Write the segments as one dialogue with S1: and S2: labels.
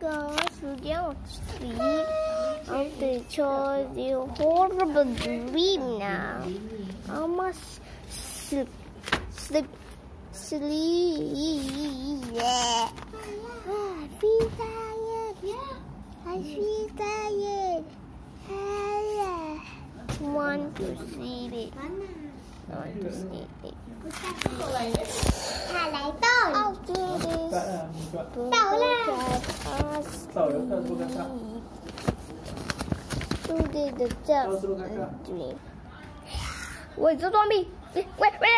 S1: guys, we don't sleep. I want to show you horrible dream now. I must sleep, sleep, sleep. Yeah. I feel tired. Yeah. I feel tired. I want to sleep. I want to sleep it.
S2: Thả
S1: Who did the
S3: kakak.
S1: dream? Wait, it's a zombie! Wait, wait!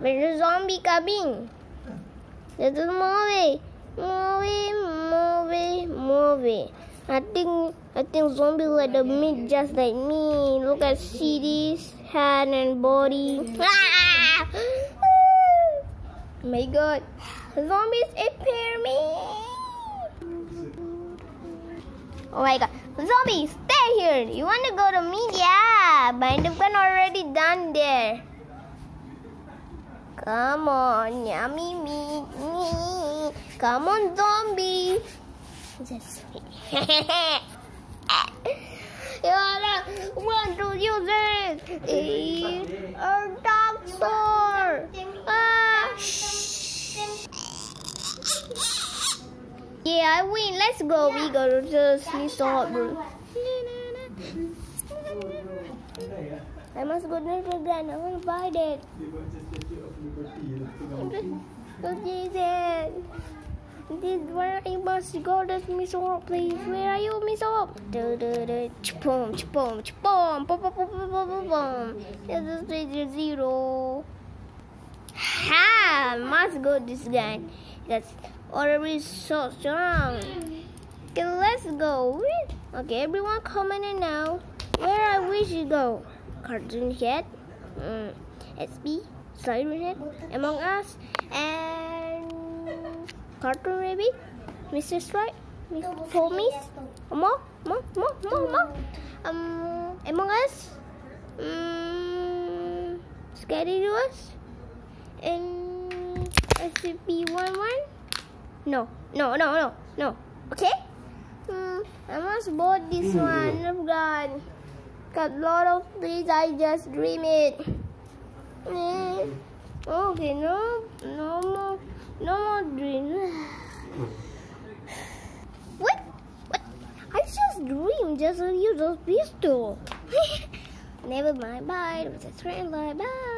S1: There's a zombie coming! There's a movie! Movie, movie, movie. I think I think zombie like the meat just like me. Look at CD's hand and body. Ah! My god. Zombies appear me. Oh my god. Zombies, stay here. You want to go to me? Yeah. Bind of gun already done there. Come on, yummy meat. Come on, zombie. Just Yara, want to use it. I win. Let's go. We go to just miss the resort room. I must go there again. I want to buy that.
S3: Dia buat statue of liberty lah. Tu gambar.
S1: What is it? This where I must go to Miss Hope, please. Where are you, Miss Hope? Do do do. Chpom chpom chpom. Pom pom pom pom pom pom. This is zero. Ha! Must go this guy. That's already so strong. Okay, let's go. Okay, everyone comment in now. Where I wish you go? Cartoon Head, mm, SB, Siren Head, Among Us, and Cartoon Rabbit, Mr. Strike, Mr. Promise, more, more, more, more, more. Um, Among Us, um, Scary Doers, and SCP-11. No, no, no, no, no. Okay? Hmm, I must bought this one. I've got, got lot of things. I just dream it. Eh, Okay, no, no more, no more dream. What? What? I just dream. Just use those pistol. Never mind. Bye. It was a. Bye. Bye.